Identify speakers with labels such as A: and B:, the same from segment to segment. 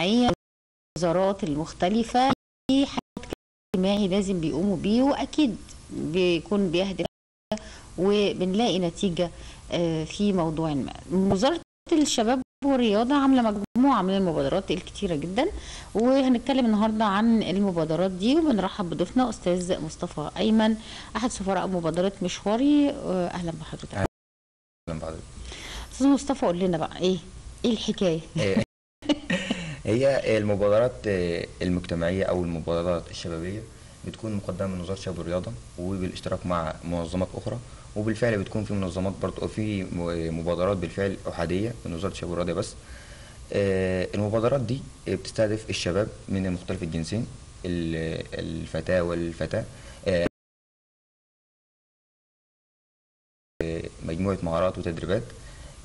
A: الاجتماعيه الوزارات المختلفة في حاجات اجتماعي لازم بيقوموا بيه وأكيد بيكون بيهدف وبنلاقي نتيجة آه، في موضوع ما. وزارة الشباب والرياضة عاملة مجموعة من المبادرات الكتيرة جدا وهنتكلم النهارده عن المبادرات دي وبنرحب بضيفنا أستاذ مصطفى أيمن أحد سفراء مبادره مشواري. آه، أهلا بحضرتك.
B: أهلا بحضرتك.
A: أستاذ مصطفى قول لنا بقى إيه؟ إيه الحكاية؟
B: إيه، هي المبادرات آه، المجتمعية أو المبادرات الشبابية بتكون مقدمة من وزارة الشباب والرياضة وبالاشتراك مع منظمات أخرى وبالفعل بتكون في منظمات برضه في مبادرات بالفعل أحادية من وزارة الشباب والرياضة بس. آه، المبادرات دي بتستهدف الشباب من مختلف الجنسين ال- الفتاة والفتاة. آه، مجموعة مهارات وتدريبات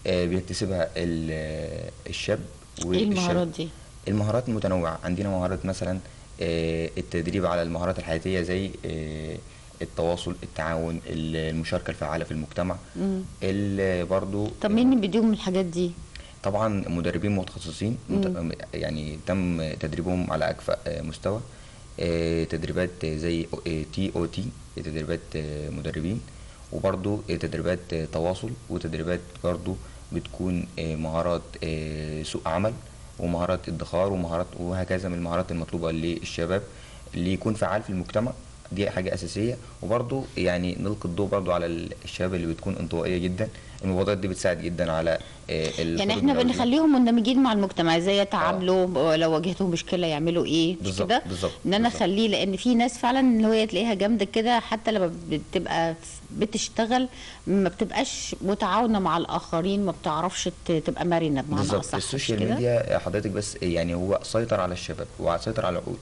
B: بيكتسبها ال- الشاب
A: إيه
B: والشاب.
A: المهارات دي؟
B: المهارات المتنوعة. عندنا مهارات مثلا آه، التدريب على المهارات الحياتية زي آه، التواصل التعاون المشاركة الفعالة في المجتمع.
A: مم.
B: ال- برضو
A: طب مين بيديهم الحاجات دي؟
B: طبعا مدربين متخصصين مت- يعني تم تدريبهم على أكفأ آه، مستوى. تدريبات زي تي أو تي تدريبات مدربين. وبرضو تدريبات تواصل وتدريبات برضو بتكون مهارات سوق عمل. ومهارات ادخار ومهارات وهكذا من المهارات المطلوبة للشباب اللي يكون فعال في المجتمع. دي حاجة أساسية. وبرضو يعني نلقي الضوء برضو على الشباب اللي بتكون انطوائية جدا. المبادرات دي بتساعد جدا على آه،
A: يعني
B: إحنا.
A: بنخليهم مندمجين مع المجتمع. إزاي يتعاملوا لو واجهتهم مشكلة يعملوا إيه؟ مش كده؟ إن
B: أنا.
A: أخليه لأن في ناس فعلا اللي هي تلاقيها جامدة كده حتى لما بتبقى بتشتغل ما بتبقاش متعاونة مع الآخرين ما بتعرفش تبقى مرنة بمعنى أصح
B: ال
A: social?
B: media حضرتك بس يعني هو سيطر على الشباب وسيطر على العقول.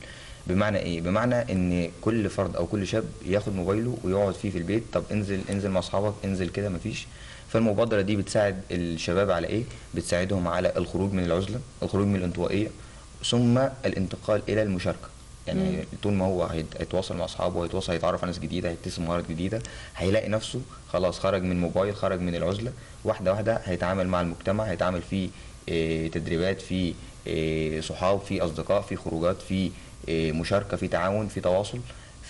B: بمعنى إيه؟ بمعنى إن كل فرد أو كل شاب ياخد موبايله ويقعد فيه في البيت. طب انزل انزل مع أصحابك انزل كده مفيش. فالمبادرة دي بتساعد الشباب على إيه؟ بتساعدهم على الخروج من العزلة الخروج من الانطوائية ثم الانتقال إلى المشاركة. يعني طول ما هو هيت- هيتواصل مع أصحابه هيتواصل هيتعرف على ناس جديدة هيكتسب مهارات جديدة هيلاقي نفسه خلاص خرج من موبايل خرج من العزلة. واحدة واحدة هيتعامل مع المجتمع هيتعامل في آه، تدريبات في آه، صحاب في أصدقاء في خروجات في مشاركة في تعاون في تواصل.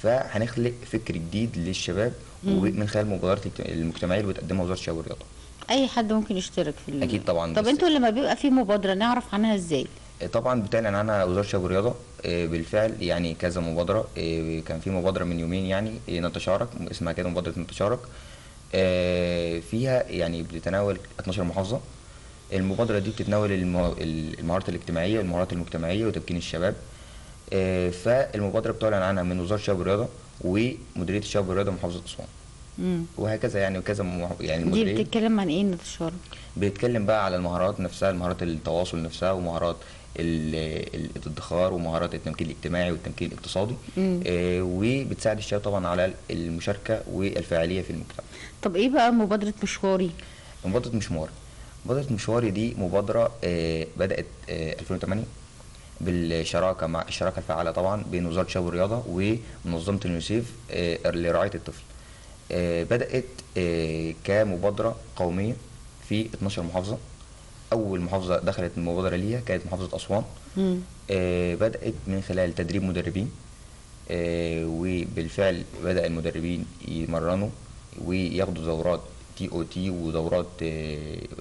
B: فهنخلق فكر جديد للشباب ومن خلال المبادرات المجتمعية اللي بتقدمها وزارة الشباب والرياضة.
A: أي حد ممكن يشترك في ال-
B: أكيد طبعاً،
A: طب أنتوا لما بيبقى في مبادرة نعرف عنها إزاي؟
B: طبعا بتعلن عنها وزارة الشباب والرياضة آه، بالفعل يعني كذا مبادرة. آه، كان في مبادرة من يومين يعني آه، نتشارك اسمها كده مبادرة نتشارك. آه، فيها يعني بتتناول 12 محافظة. المبادرة دي بتتناول المه- المهارات الاجتماعية والمهارات المجتمعية وتمكين الشباب. آه، فالمبادرة بتعلن عنها من وزارة الشباب والرياضة ومديرية الشباب والرياضة محافظة
A: أسوان.
B: وهكذا يعني وكذا يعني
A: دي بتتكلم عن إيه انتشار
B: بيتكلم بقى على المهارات نفسها مهارات التواصل نفسها ومهارات ال- ال- الادخار ومهارات التمكين الاجتماعي والتمكين الاقتصادي. آه وبتساعد الشباب طبعا على المشاركة والفاعليه في المجتمع.
A: طب إيه بقى مبادرة مشواري؟
B: مبادرة مشواري. مبادرة مشواري دي مبادرة آه بدأت آه 2008 بالشراكة مع الشراكة الفعالة طبعا بين وزارة الشباب والرياضة ومنظمة اليونيسيف آه لرعايه الطفل. آه بدأت آه كمبادرة قومية في 12 محافظة. أول محافظة دخلت المبادره ليها كانت
A: محافظة
B: أسوان. بدأت من خلال تدريب مدربين. وبالفعل بدأ المدربين يمرنوا وياخدوا دورات تي أو تي ودورات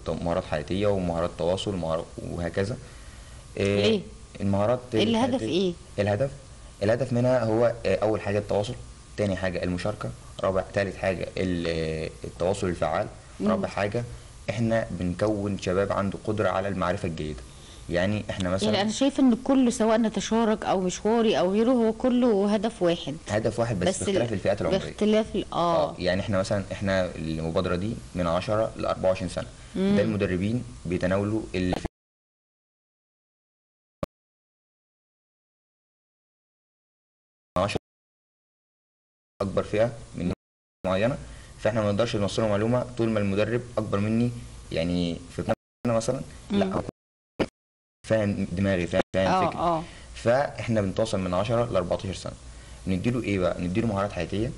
B: مهارات حياتية ومهارات تواصل وهكذا.
A: ليه؟
B: المهارات
A: الهدف إيه؟
B: الهدف. الهدف منها هو آه، أول حاجة التواصل تاني حاجة المشاركة رابع تالت حاجة ال- آه، التواصل الفعال رابع حاجة إحنا بنكون شباب عنده قدرة على المعرفة الجيدة. يعني إحنا مثلا
A: يعني أنا شايفه إن كل سواء نتشارك أو مشواري أو غيره هو كله هدف واحد.
B: هدف واحد بس, باختلاف
A: ال-
B: الفئات العمرية.
A: باختلاف ال- آه.
B: يعني إحنا مثلا إحنا المبادرة دي من 10 ل 24 سنة. ده المدربين بيتناولوا أكبر فئة من معينة فإحنا ما نقدرش نوصل له معلومة طول ما المدرب أكبر مني يعني في سنه مثلا. لا فاهم دماغي فاهم فاهم
A: آه
B: فكري.
A: آه.
B: فإحنا بنتواصل من 10 ل 14 سنة. بنديله إيه بقى؟ نديله مهارات حياتية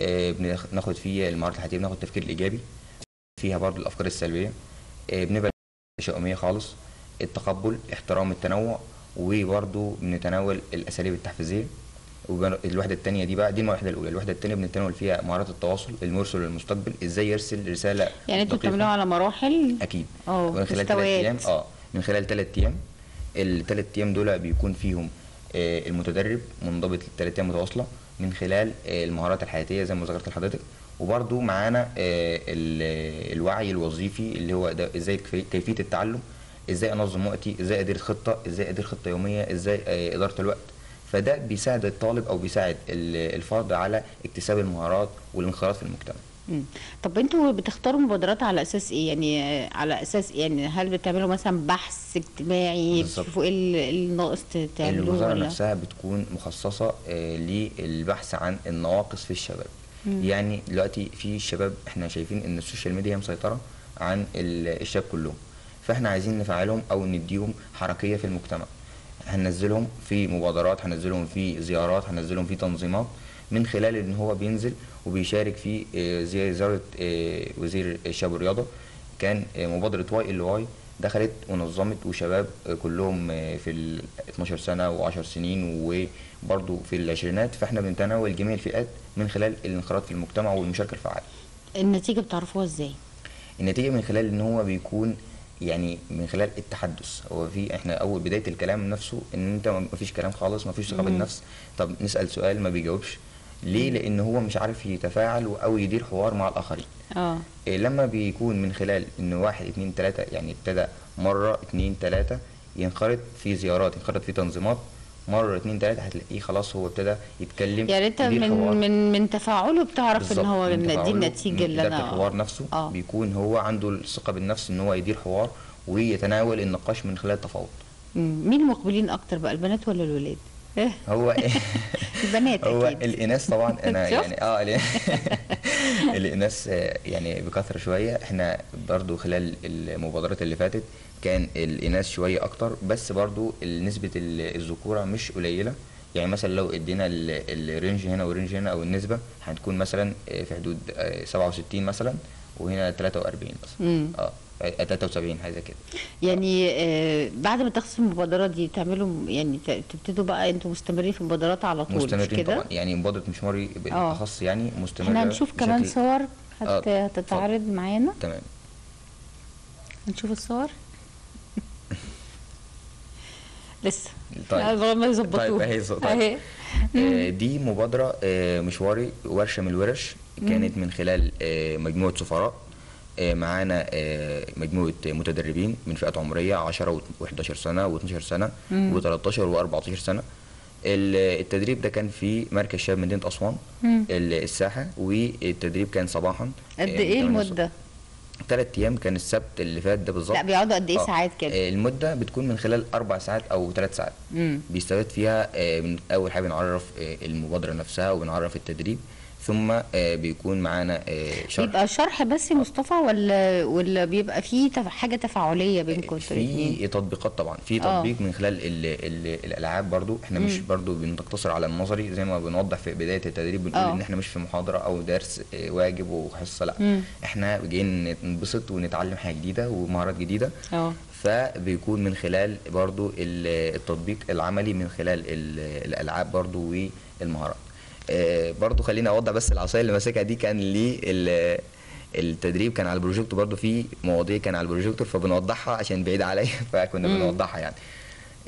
B: آه، بناخد فيه المهارات الحياتية بناخد التفكير الايجابي فيها برضو الأفكار السلبية آه، بنبعد عن التشاؤميه خالص. التقبل احترام التنوع وبرضه بنتناول الأساليب التحفيزية. والوحده الثانية دي بقى دي الوحده الأولى. الوحدة الثانية بنتناول فيها مهارات التواصل المرسل للمستقبل إزاي يرسل رسالة
A: يعني
B: أنتوا.
A: بتعملوها على مراحل؟
B: أكيد.
A: آه
B: من خلال ثلاث. أيام آه من خلال ثلاث أيام. الثلاث أيام دول بيكون فيهم آه، المتدرب منضبط الثلاث أيام متواصلة من خلال آه، المهارات الحياتية زي ما ذكرت لحضرتك. وبرده معانا آه، ال- الوعي الوظيفي اللي هو ده إزاي كيف- كيفية التعلم إزاي أنظم وقتي إزاي أدير خطة إزاي أدير خطة يومية إزاي آه، إدارة الوقت. فده بيساعد الطالب أو بيساعد ال- الفرد على اكتساب المهارات والانخراط في المجتمع.
A: مم. طب أنتوا بتختاروا مبادرات على أساس إيه؟ يعني آه، على أساس يعني هل بتعملوا مثلا بحث اجتماعي. بتشوفوا إيه ال- الناقص تعملوه ولا؟
B: نفسها بتكون مخصصة آه، للبحث عن النواقص في الشباب. يعني دلوقتي في الشباب إحنا شايفين إن ال social media مسيطرة عن ال- الشباب كلهم. فإحنا عايزين نفعلهم أو نديهم حركية في المجتمع. هننزلهم في مبادرات هننزلهم في زيارات هننزلهم في تنظيمات من خلال إن هو بينزل وبيشارك في آه، زي زيارة آه، وزير الشباب والرياضة. كان آه، مبادرة YLY دخلت ونظمت وشباب كلهم في ال 12 سنة و10 سنين وبرضه في العشرينات. فإحنا بنتناول جميع الفئات من خلال الانخراط في المجتمع والمشاركة الفعالة.
A: النتيجة بتعرفوها إزاي؟
B: النتيجة من خلال إن هو بيكون يعني من خلال التحدث. هو في إحنا أول بداية الكلام نفسه إن أنت ما فيش كلام خالص ما فيش
A: مم.
B: بالنفس طب نسأل سؤال ما بيجاوبش. ليه؟ لأن هو مش عارف يتفاعل أو يدير حوار مع الآخرين.
A: آه.
B: إيه لما بيكون من خلال إن واحد اتنين تلاتة يعني ابتدى مرة اتنين تلاتة ينخرط في زيارات ينخرط في تنظيمات مرة اتنين تلاتة هتلاقيه خلاص هو ابتدى يتكلم
A: يعني انت من
B: حوار.
A: من من تفاعله بتعرف
B: إن
A: هو دي
B: النتيجة
A: اللي أنا
B: الحوار نفسه
A: آه
B: بيكون هو عنده الثقة بالنفس إن هو يدير حوار ويتناول النقاش من خلال التفاوض.
A: مين المقبلين أكتر بقى البنات ولا الولاد إيه،
B: هو
A: البنات
B: هو الإناث طبعا
A: أنا؟
B: يعني آه ال- الإناث آه، يعني بكثرة شوية. إحنا برضو خلال المبادرات اللي فاتت كان الإناث شوية أكتر بس برضو نسبة ال- الذكورة مش قليلة. يعني مثلا لو ادينا ال- ال range هنا وال range هنا أو النسبة هتكون مثلا آه، في حدود آه، 67 مثلا وهنا 43 مثلا. آه آه، 73 حاجة كده.
A: يعني آه بعد ما تخلصوا المبادرات دي تعملوا يعني تبتدوا بقى أنتوا مستمرين في المبادرات على طول مش
B: مستمرين
A: كده؟
B: يعني مبادرة مشواري بالاخص يعني مستمرة
A: إحنا هنشوف كمان صور
B: آه،
A: هت... هتتعرض معانا.
B: تمام.
A: هنشوف الصور. لسه.
B: طيب.
A: لغايه ما يظبطوها
B: طيب،. طيب. آه، دي مبادرة آه، مشواري ورشة من الورش كانت من خلال آه، مجموعة سفراء. آه، معانا آه، مجموعة متدربين من فئات عمرية 10 و11 سنة و12 سنة و13 و14 سنة ال- التدريب ده كان في مركز شباب مدينة أسوان
A: مم.
B: ال- الساحة والتدريب كان صباحا
A: قد
B: آه، إيه 8 الصبح.
A: المده؟
B: ثلاث أيام كان السبت اللي فات ده بالظبط
A: لا بيقعدوا قد إيه
B: آه.
A: ساعات كده؟
B: آه، المدة بتكون من خلال أربع ساعات أو ثلاث ساعات
A: مم.
B: بيستفاد فيها آه، من أول حاجة بنعرف آه، المبادرة نفسها وبنعرف التدريب ثم آه، بيكون معانا آه، شرح
A: بيبقى شرح بس يا مصطفى ولا ولا بيبقى في. حاجة تفاعلية بينكم أنتوا الاثنين؟
B: في تطبيقات طبعا في
A: آه.
B: تطبيق من خلال ال ال الألعاب برضو إحنا مش برضو بنقتصر على النظري زي ما بنوضح في بداية التدريب بنقول
A: آه.
B: إن إحنا مش في محاضرة أو درس واجب وحصة لأ
A: مم.
B: إحنا جايين ننبسط ونتعلم حاجة جديدة ومهارات جديدة
A: آه
B: فبيكون من خلال برضو ال- التطبيق العملي من خلال ال- الألعاب برضو والمهارات برضو خليني أوضح بس العصاية اللي ماسكها دي كان ليه ال- التدريب كان على البروجيكتور برضو في مواضيع كان على البروجيكتور فبنوضحها عشان بعيد عليا فكنا
A: مم.
B: بنوضحها يعني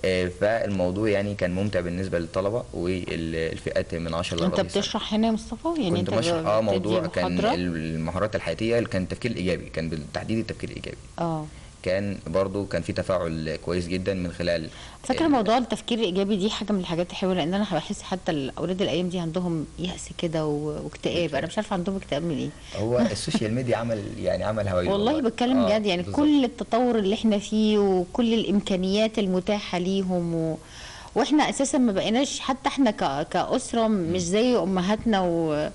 B: آه، فالموضوع يعني كان ممتع بالنسبة للطلبة والفئات من 10 ل
A: أنت
B: 14 سنة.
A: بتشرح هنا يا مصطفى يعني
B: كنت أنت
A: آه
B: موضوع كان؟ المهارات الحياتية كان التفكير الايجابي كان بالتحديد التفكير الإيجابي
A: آه
B: كان برضو كان في تفاعل كويس جدا من خلال
A: فاكره موضوع التفكير الإيجابي دي حاجة من الحاجات الحلوه لأن أنا بحس حتى الأولاد الأيام دي عندهم يأس كده واكتئاب. أنا مش عارفة عندهم اكتئاب من إيه.
B: هو ال social media عمل يعني عمل هوايه
A: والله. بتكلم
B: آه،
A: بجد يعني
B: بالظبط.
A: كل التطور اللي إحنا فيه وكل الإمكانيات المتاحة ليهم و... وإحنا أساسا ما بقيناش حتى إحنا ك... كأسرة مش زي أمهاتنا و...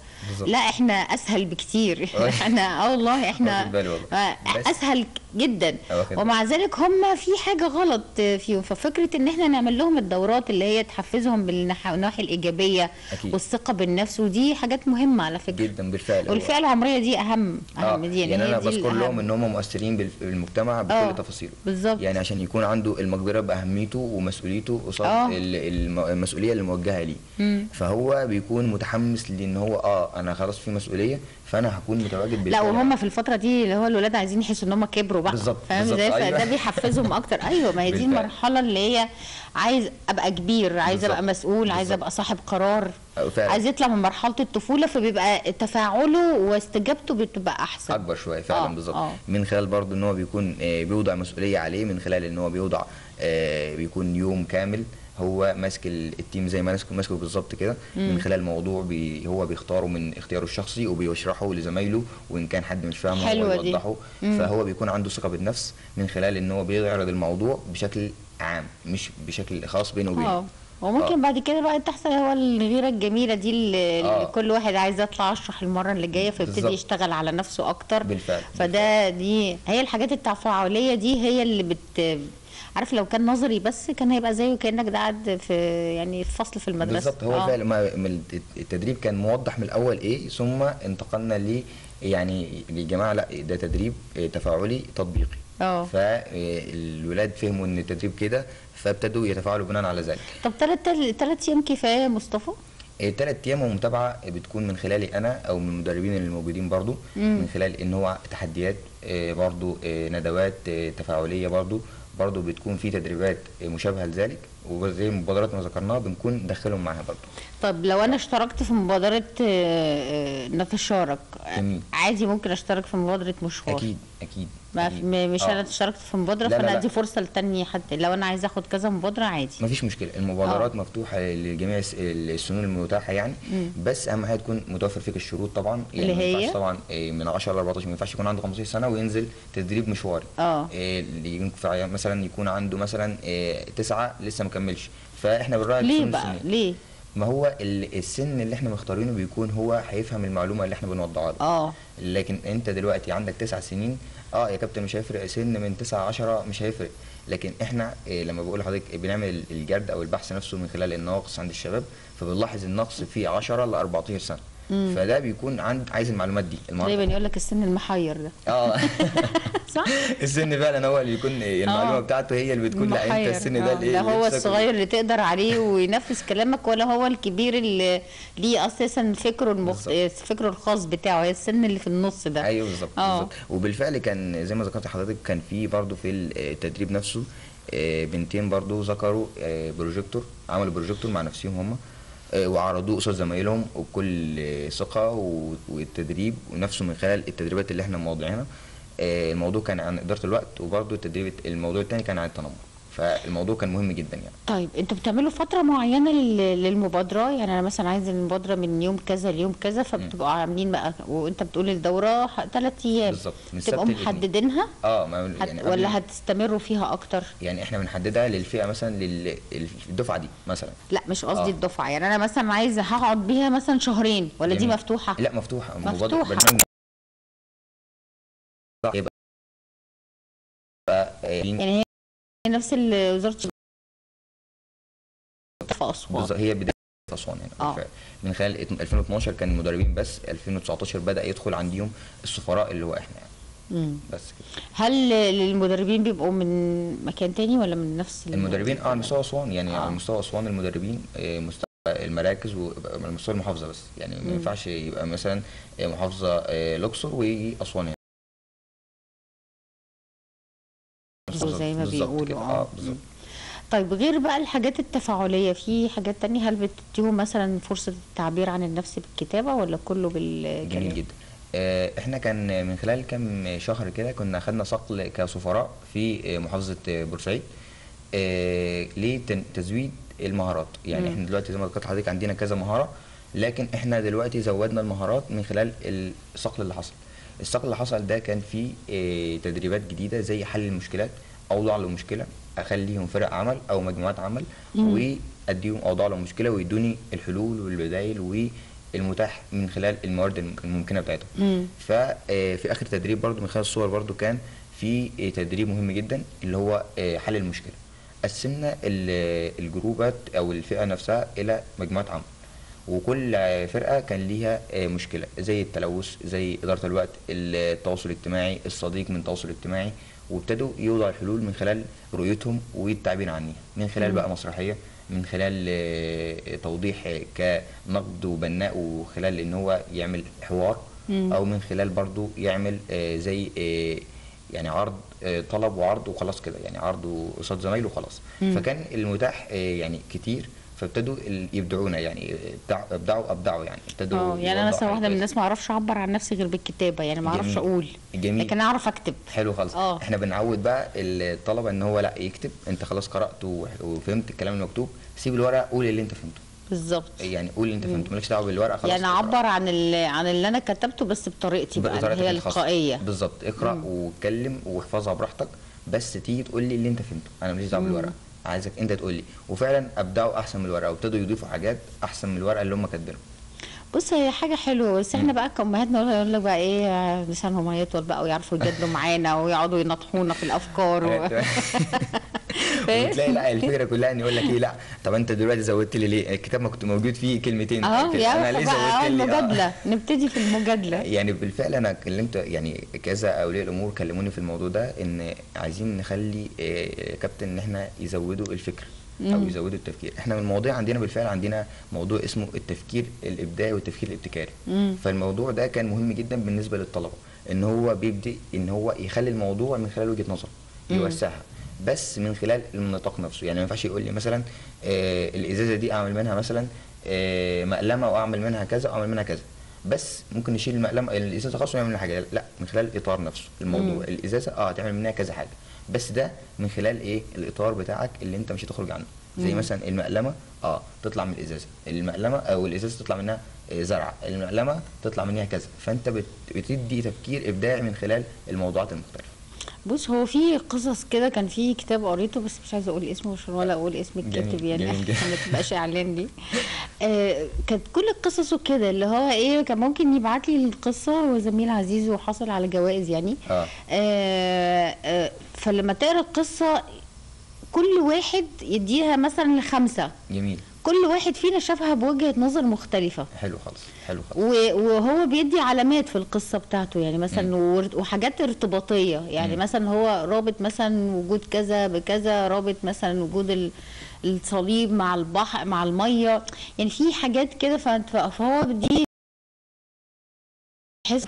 A: لا إحنا أسهل بكتير. إحنا آه والله
B: إحنا.
A: آه، أسهل جدا
B: واخد
A: ومع ذلك هم في حاجة غلط فيهم ففكرة إن إحنا نعمل لهم الدورات اللي هي تحفزهم بالناحيه الإيجابية
B: أكيد.
A: والثقة بالنفس ودي حاجات مهمة على فكرة
B: جدا بالفعل
A: والفئة العمرية دي أهم
B: آه
A: أهم دي
B: يعني,
A: هي أنا
B: بذكر لهم. إن هم مؤثرين بال- بالمجتمع بكل
A: آه،
B: تفاصيله
A: بالظبط.
B: يعني عشان يكون عنده المقدرة بأهميته ومسؤوليته قصاد
A: آه.
B: ال- الم- المسؤولية اللي موجهة ليه. فهو بيكون متحمس لإن هو آه أنا خلاص في مسؤوليه فانا هكون متواجد
A: لا وهم في الفترة دي اللي هو الولاد عايزين يحسوا إن هم كبروا بقى
B: بالظبط،
A: فاهم إزاي
B: أيوة.
A: فده بيحفزهم أكتر أيوه ما هي دي. المرحلة اللي هي عايز أبقى كبير عايز
B: أبقى
A: مسؤول عايز. أبقى صاحب قرار
B: فعلا.
A: عايز يطلع من مرحلة الطفولة فبيبقى تفاعله واستجابته بتبقى أحسن
B: أكبر شوية فعلا
A: آه،
B: بالظبط
A: آه.
B: من خلال برضه إن هو بيكون آه، بيوضع مسؤولية عليه من خلال إن هو بيوضع آه، بيكون يوم كامل هو ماسك ال- ال team زي ما ماسكه ماسكه بالظبط كده من خلال موضوع بي هو بيختاره من اختياره الشخصي وبيشرحه لزمايله وإن كان حد مش فاهمه هو
A: حلوة دي.
B: يوضحه فهو بيكون عنده ثقة بالنفس من خلال إن هو بيعرض الموضوع بشكل عام مش بشكل خاص بينه وبينه
A: آه وممكن
B: آه.
A: بعد كده بقى تحصل هو الغيرة الجميلة دي اللي
B: آه.
A: كل واحد عايز يطلع اشرح المرة اللي جاية فيبتدي. يشتغل على نفسه أكتر
B: بالفعل،
A: فده دي هي الحاجات التفاعلية دي هي اللي بت عارف لو كان نظري بس كان هيبقى زيه كأنك ده قاعد في يعني في فصل في المدرسة.
B: بالظبط هو
A: آه.
B: فعلا التدريب كان موضح من الأول إيه ثم انتقلنا ل يعني يا جماعة لأ ده تدريب آه، تفاعلي تطبيقي.
A: آه.
B: فالولاد فهموا إن التدريب كده فابتدوا يتفاعلوا بناء على ذلك.
A: طب ثلاث ثلاث أيام كفاية يا مصطفى؟
B: ثلاث أيام ومتابعة بتكون من خلالي أنا أو من المدربين اللي موجودين برضو من خلال إن هو تحديات آه، برضو آه، ندوات آه، تفاعلية برضو برضو بتكون في تدريبات مشابهة لذلك. وزي المبادرات ما ذكرناها بنكون ندخلهم معاها برضو
A: طب لو أنا اشتركت في مبادرة آه، آه، نتشارك. عادي ممكن أشترك في مبادرة مشوار
B: أكيد أكيد
A: ما
B: أكيد.
A: م- مش
B: آه.
A: أنا اشتركت في مبادرة
B: لا، فأنا.
A: ادي فرصة لتاني حد لو أنا عايزه آخد كذا مبادرة عادي
B: مفيش مشكلة المبادرات مفتوحة لجميع الس- السنون المتاحة يعني بس أهم حاجة تكون متوفر فيك الشروط طبعا يعني
A: اللي هي؟
B: طبعا من 10 ل 14 ما ينفعش يكون عنده 15 سنة وينزل تدريب مشواري آه. مثلا يكون عنده مثلا تسعة لسه ما كملش فإحنا بنراعي
A: ليه بقى؟
B: السنية.
A: ليه؟
B: ما هو ال- السن اللي إحنا مختارينه بيكون هو هيفهم المعلومة اللي إحنا بنوضحها له.
A: آه.
B: لكن أنت دلوقتي عندك تسع سنين آه يا كابتن مش هيفرق سن من تسعة عشرة مش هيفرق. لكن إحنا إيه لما بقول لحضرتك بنعمل الجرد أو البحث نفسه من خلال النواقص عند الشباب فبنلاحظ النقص في 10 ل 14 سنة. فده بيكون عند عايز المعلومات دي المعلومات.
A: يقول لك السن المحير ده.
B: آه.
A: صح؟
B: السن فعلا هو اللي يكون إيه، المعلومة
A: آه.
B: بتاعته هي اللي بتكون لا انت. السن
A: آه.
B: ده اللي
A: لا هو الصغير اللي تقدر عليه وينفذ كلامك ولا هو الكبير اللي ليه أساسا فكره المخ... فكره الخاص بتاعه هي السن اللي في النص ده.
B: أيوه بالظبط
A: آه.
B: بالظبط. وبالفعل كان زي ما ذكرت لحضرتك كان في برضه في التدريب نفسه آه، بنتين برضه ذكروا آه، بروجيكتور عملوا بروجيكتور مع نفسهم هم آه، وعرضوه قصاد زمايلهم وبكل آه، ثقه والتدريب ونفسه من خلال التدريبات اللي إحنا موضعينها آه، الموضوع كان عن إدارة الوقت وبرضه التدريب الموضوع الثاني كان عن التنمر. فالموضوع كان مهم جدا يعني
A: طيب أنتوا بتعملوا فترة معينة لل- للمبادرة يعني أنا مثلا عايز المبادرة من يوم كذا ليوم كذا فبتبقوا عاملين بقى وأنت بتقول الدورة ثلاث أيام
B: بالظبط، من السبت
A: تبقوا
B: للاثنين.
A: محددينها
B: آه ما. يعني
A: ولا هتستمروا فيها أكتر
B: يعني إحنا بنحددها للفئة مثلا للدفعة دي مثلا
A: لا مش قصدي
B: آه.
A: الدفعة يعني أنا مثلا عايزه هقعد بيها مثلا شهرين ولا دي
B: جميل.
A: مفتوحة
B: لا
A: مفتوحة.
B: برنامج يبقى
A: يعني نفس وزارة في
B: أسوان. هي بداية أسوان يعني.
A: آه.
B: من خلال 2012 كان المدربين بس 2019 بدأ يدخل عندهم السفراء اللي هو إحنا يعني.
A: مم.
B: بس كده.
A: هل المدربين بيبقوا من مكان تاني ولا من نفس ال-
B: المدربين؟ آه على مستوى أسوان يعني
A: آه.
B: على مستوى أسوان المدربين آه، مستوى المراكز وعلى مستوى المحافظة بس. يعني ما ينفعش يبقى مثلا آه، محافظة آه، الأقصر واسوان يعني.
A: زي ما
B: بالظبط
A: بيقولوا.
B: آه بالظبط.
A: طيب غير بقى الحاجات التفاعلية في حاجات تانية؟ هل بتديهم مثلا فرصة التعبير عن النفس بالكتابة ولا كله بالكلام؟
B: جميل جدا. آه، إحنا كان من خلال كام شهر كده كنا خدنا صقل كسفراء في آه، محافظة آه، بورسعيد. آه، لتزويد المهارات. يعني
A: مم.
B: إحنا دلوقتي زي ما ذكرت حضرتك عندنا كذا مهارة لكن إحنا دلوقتي زودنا المهارات من خلال الصقل اللي حصل. الصقل اللي حصل ده كان فيه آه، تدريبات جديدة زي حل المشكلات. أوضع له مشكلة أخليهم فرق عمل أو مجموعات عمل وأديهم أوضاع له مشكلة ويدوني الحلول والبدائل والمتاح من خلال الموارد الم- الممكنة بتاعتهم.
A: مم.
B: ففي آخر تدريب برضو من خلال الصور برضو كان في آه، تدريب مهم جدا اللي هو آه، حل المشكلة. قسمنا ال- الجروبات أو الفئة نفسها إلى مجموعات عمل. وكل فرقة كان ليها آه، مشكلة زي التلوث زي إدارة الوقت التواصل الاجتماعي الصديق من التواصل الاجتماعي وابتدوا يوضعوا الحلول من خلال رؤيتهم والتعبير عنها من خلال بقى مسرحية من خلال آه، توضيح كنقد وبناء وخلال إن هو يعمل حوار أو من خلال برضو يعمل آه، زي يعني عرض طلب وعرض وخلاص كده يعني عرض قصاد زمايله وخلاص. فكان المتاح يعني كتير فابتدوا يبدعونا يعني ابدعوا ابدعوا يعني ابتدوا
A: آه يعني
B: أنا
A: مثلا واحدة من. الناس ما أعرفش أعبر عن نفسي غير بالكتابة يعني ما
B: أعرفش.
A: أقول
B: جميل.
A: لكن أعرف أكتب.
B: حلو خالص.
A: آه.
B: إحنا بنعود بقى الطلبة إن هو لأ يكتب. أنت خلاص قرأت وفهمت الكلام المكتوب سيب الورقة قول اللي أنت فهمته.
A: بالظبط.
B: يعني قول اللي أنت فهمته. مالكش دعوة بالورقة خلاص
A: يعني. أعبر عن عن اللي أنا كتبته بس بطريقتي بقى اللي هي. القائيه
B: بالظبط. اقرأ واتكلم واحفظها براحتك بس تيجي تقول لي اللي أنت فهمته. أنا ماليش دعوة بالورقة. عايزك انت تقول لي. وفعلا أبدعوا أحسن من الورقة وابتدوا يضيفوا حاجات أحسن من الورقة اللي هم كاتبينها.
A: بص هي حاجة حلوة بس إحنا بقى كامهات نقول يقول لك بقى إيه لسانهم هيطول بقى ويعرفوا يجادلوا معانا ويقعدوا ينطحونا في الأفكار و...
B: وتلاقي لا الفكرة كلها إن يقول لك إيه لا طب أنت دلوقتي زودت لي ليه؟ الكتاب ما كنت موجود فيه كلمتين آه.
A: يا
B: ليه
A: آه،
B: زودت لي؟ آه.
A: المجادله نبتدي في المجادلة.
B: يعني بالفعل أنا كلمت يعني كذا أولياء الأمور كلموني في الموضوع ده إن عايزين نخلي آه، كابتن إن إحنا يزودوا الفكر. أو يزودوا التفكير. إحنا من المواضيع عندنا بالفعل عندنا موضوع اسمه التفكير الإبداعي والتفكير الابتكاري. فالموضوع ده كان مهم جدا بالنسبة للطلبة إن هو بيبدي إن هو يخلي الموضوع من خلال وجهة نظره يوسعها بس من خلال النطاق نفسه. يعني ما ينفعش يقول لي مثلا آه الإزازة دي أعمل منها مثلا آه مقلمة واعمل منها كذا واعمل منها كذا. بس ممكن نشيل المقلمه الإزازة خلاص ونعمل منها حاجة. لا من خلال الإطار نفسه الموضوع. الإزازة آه هتعمل منها كذا حاجة. بس ده من خلال إيه؟ الإطار بتاعك اللي أنت مش هتخرج عنه. زي مثلا المقلمة آه تطلع من الإزازة. المقلمة أو الإزازة تطلع منها آه، زرعة. المقلمة تطلع منها كذا. فأنت بت- بتدي تفكير إبداعي من خلال الموضوعات المختلفة.
A: بص هو في قصص كده كان في كتاب قريته بس مش عايزة أقول اسمه عشان ولا أقول اسم الكاتب يعني. عشان ما تبقاش إعلان دي آه كانت كل قصصه كده اللي هو إيه كان ممكن يبعت لي القصة هو زميل عزيز وحصل على جوائز يعني
B: آه.
A: آه آه فلما تقرأ القصة كل واحد يديها مثلا لخمسة
B: جميل
A: كل واحد فينا شافها بوجهة نظر مختلفة.
B: حلو خالص حلو خالص.
A: وهو بيدي علامات في القصة بتاعته يعني مثلا وحاجات ارتباطية يعني مثلا هو رابط مثلا وجود كذا بكذا رابط مثلا وجود ال- الصليب مع البحر مع المية يعني في حاجات كده فهو دي حس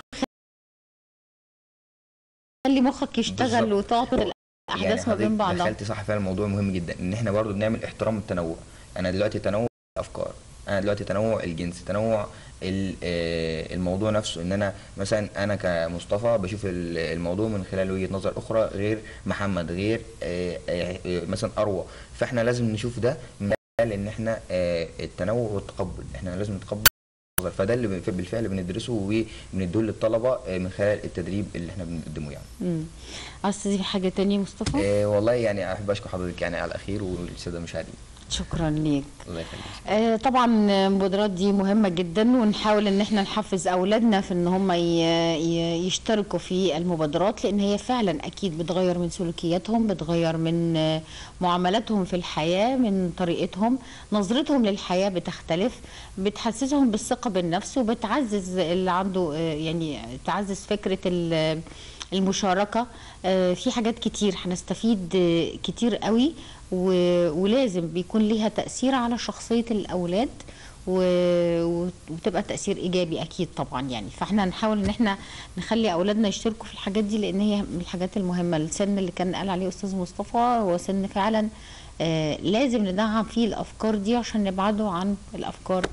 A: خلي مخك يشتغل. وتعطي الأحداث ما بين بعضها.
B: دخلت صح فعلا الموضوع مهم جدا إن إحنا برضو بنعمل احترام التنوع. أنا دلوقتي تنوع الأفكار أنا دلوقتي تنوع الجنس تنوع آه، الموضوع نفسه. إن أنا مثلا أنا كمصطفى بشوف ال- الموضوع من خلال وجهة نظر أخرى غير محمد غير آه، آه، مثلا أروى. فإحنا لازم نشوف ده من خلال إن إحنا التنوع والتقبل. إحنا لازم نتقبل. فده اللي بالفعل بندرسه وبنديه للطلبة من خلال التدريب اللي إحنا بنقدمه يعني.
A: امم عايز تضيف حاجة تانية يا مصطفى؟
B: آه والله يعني أحب أشكر حضرتك يعني على الأخير والسادة المشاهدين.
A: شكرا ليك. آه، طبعا المبادرات دي مهمة جدا ونحاول إن إحنا نحفز أولادنا في إن هم يشتركوا في المبادرات لأن هي فعلا أكيد بتغير من سلوكياتهم بتغير من آه، معاملاتهم في الحياة من طريقتهم. نظرتهم للحياة بتختلف بتحسسهم بالثقة بالنفس وبتعزز اللي عنده آه، يعني تعزز فكرة ال- المشاركة. آه، في حاجات كتير هنستفيد آه، كتير قوي ولازم بيكون ليها تأثير على و- و- وتبقى تأثير إيجابي أكيد طبعا يعني. فإحنا نحاول إن إحنا نخلي أولادنا يشتركوا في الحاجات دي لأن هي من الحاجات المهمة. السن اللي كان قال عليه أستاذ مصطفى هو سن فعلا آه لازم ندعم فيه الأفكار دي عشان نبعده عن الأفكار.